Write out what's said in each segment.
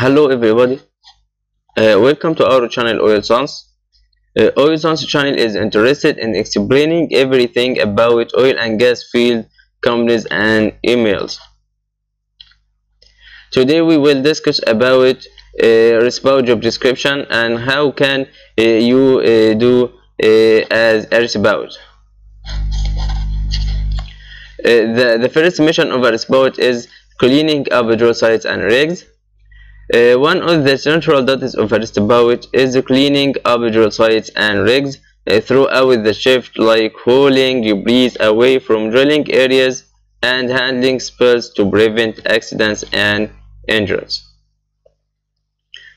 Hello everybody, uh, welcome to our channel Oil Sons. Uh, Oil Sons channel is interested in explaining everything about oil and gas field companies and emails. Today we will discuss about uh, roustabout job description and how can uh, you uh, do uh, as a roustabout. Uh, the, the first mission of a roustabout is cleaning up drill sites and rigs. Uh, one of the central duties of a roustabout is cleaning up drill sites and rigs uh, throughout the shift like hauling debris away from drilling areas and handling spills to prevent accidents and injuries.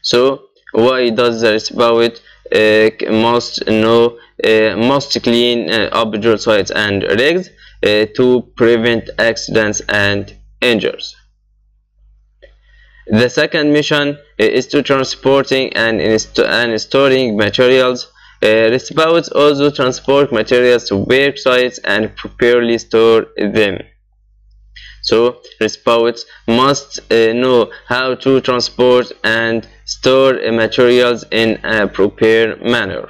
So why does the roustabout uh, must know uh, must clean uh, up drill sites and rigs uh, to prevent accidents and injuries. The second mission is to transporting and, inst and storing materials. Uh, roustabouts also transport materials to work sites and properly store them. So roustabouts must uh, know how to transport and store materials in a proper manner.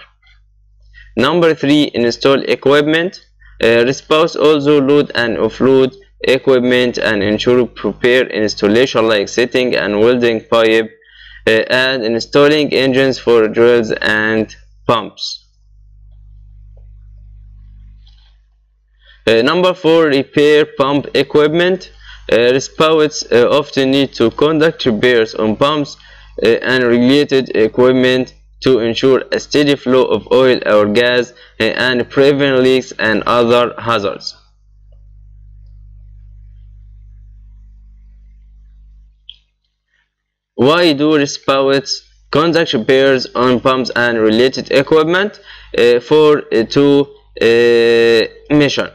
Number three, install equipment. Uh, roustabouts also load and offload equipment and ensure proper installation like setting and welding pipe uh, and installing engines for drills and pumps. Uh, number four, repair pump equipment. Uh, uh, often need to conduct repairs on pumps uh, and related equipment to ensure a steady flow of oil or gas uh, and prevent leaks and other hazards. Why do roustabouts conduct repairs on pumps and related equipment uh, for uh, two uh, mission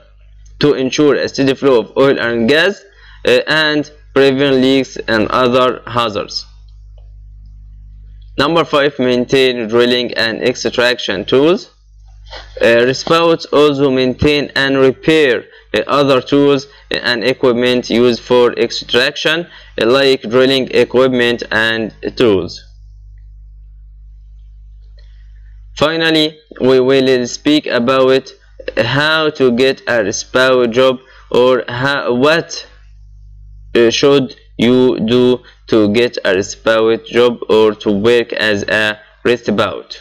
to ensure a steady flow of oil and gas uh, and prevent leaks and other hazards. Number 5. Maintain drilling and extraction tools. Uh, roustabouts also maintain and repair uh, other tools and equipment used for extraction uh, like drilling equipment and tools. Finally, we will speak about how to get a roustabout job or how, what uh, should you do to get a roustabout job or to work as a roustabout.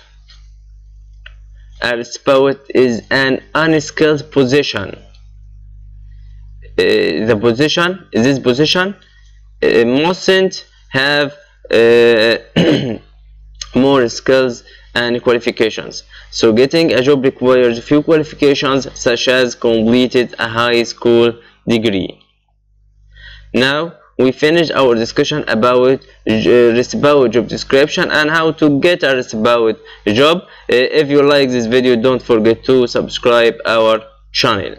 A roustabout is an unskilled position. Uh, the position, this position, uh, mustn't have uh, more skills and qualifications. So getting a job requires few qualifications such as completed a high school degree. Now we finished our discussion about uh, job description and how to get a job. Uh, if you like this video don't forget to subscribe our channel.